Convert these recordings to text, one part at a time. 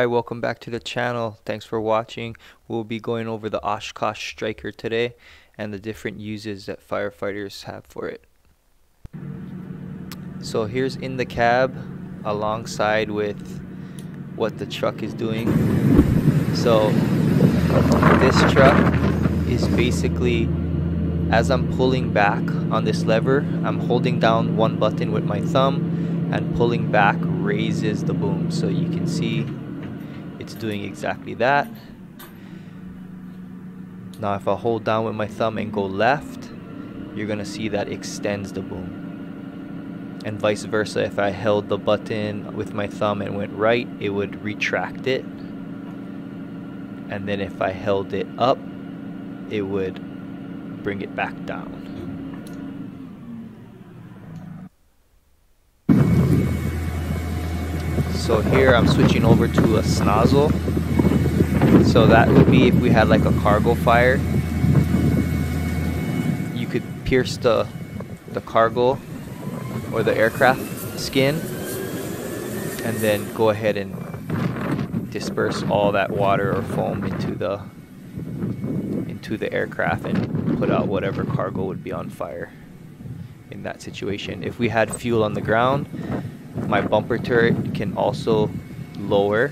Alright, welcome back to the channel. Thanks for watching. We'll be going over the Oshkosh Striker today and the different uses that firefighters have for it. So here's in the cab alongside with what the truck is doing. So this truck is basically as I'm pulling back on this lever, I'm holding down one button with my thumb and pulling back raises the boom. So you can see it's doing exactly that. Now if I hold down with my thumb and go left, you're gonna see that extends the boom. And vice versa, if I held the button with my thumb and went right, it would retract it. And then if I held it up, it would bring it back down. So here I'm switching over to a snozzle. So that would be if we had like a cargo fire. You could pierce the, the cargo or the aircraft skin and then go ahead and disperse all that water or foam into the into the aircraft and put out whatever cargo would be on fire in that situation. If we had fuel on the ground, my bumper turret can also lower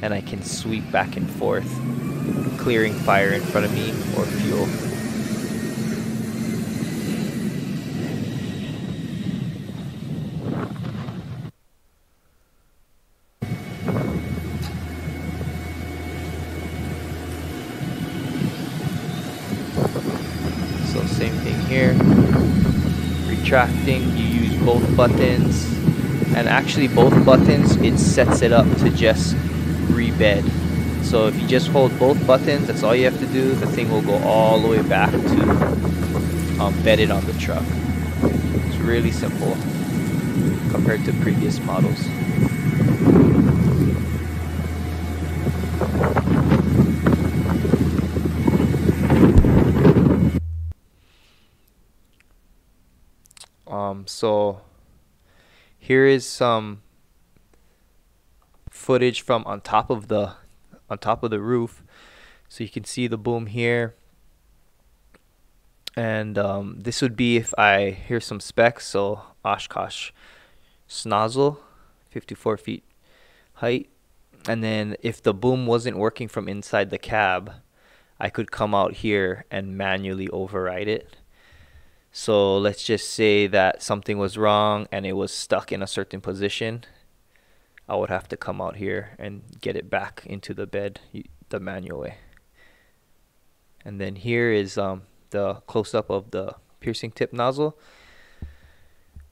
and I can sweep back and forth, clearing fire in front of me or fuel. So same thing here. Retracting, you use both buttons. And actually both buttons, it sets it up to just rebed. So if you just hold both buttons, that's all you have to do. The thing will go all the way back to um, bed it on the truck. It's really simple compared to previous models. Um, so here is some footage from on top of the on top of the roof. So you can see the boom here. And um, this would be if I hear some specs. So Oshkosh snozzle 54 feet height. And then if the boom wasn't working from inside the cab I could come out here and manually override it so let's just say that something was wrong and it was stuck in a certain position. I would have to come out here and get it back into the bed the manual way. And then here is um, the close-up of the piercing tip nozzle.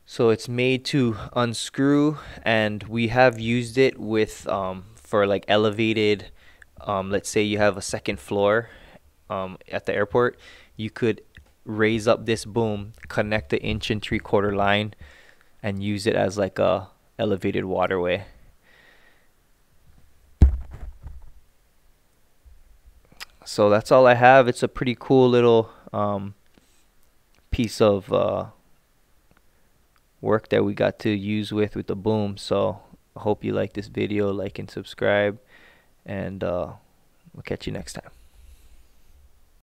So it's made to unscrew and we have used it with um, for like elevated, um, let's say you have a second floor um, at the airport, you could raise up this boom, connect the inch and three quarter line, and use it as like a elevated waterway. So that's all I have. It's a pretty cool little um, piece of uh, work that we got to use with with the boom. So I hope you like this video, like and subscribe, and uh, we'll catch you next time.